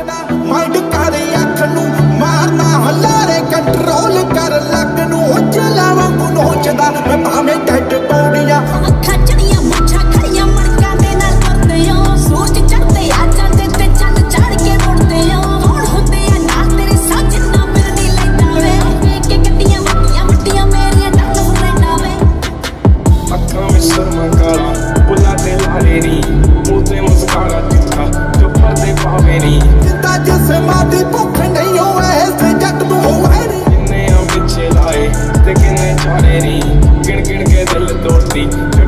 பார்க்கடா மாட்டுக்காரையா me